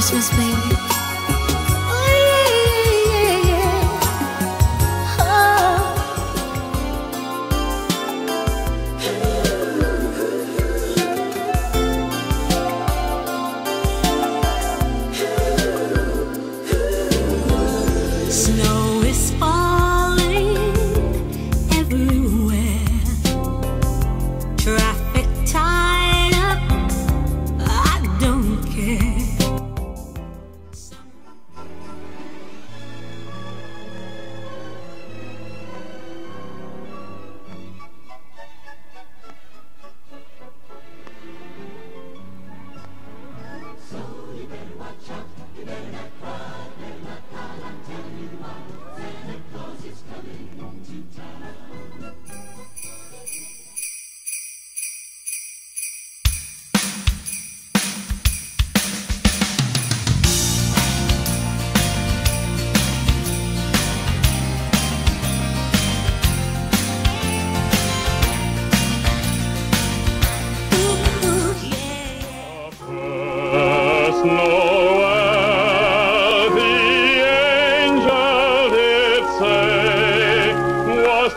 Christmas, baby.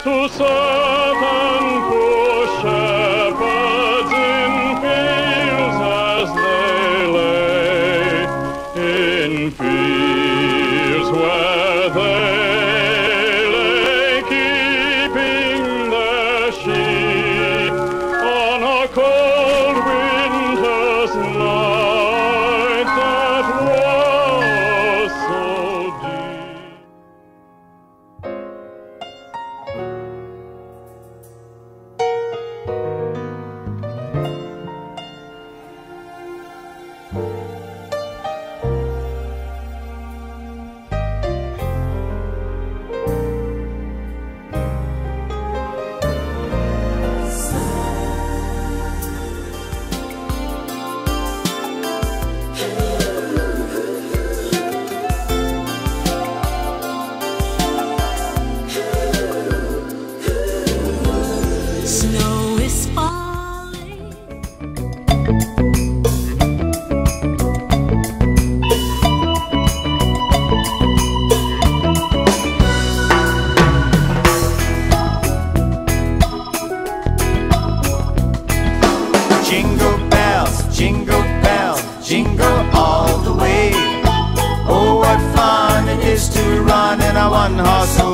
to say. one hustle.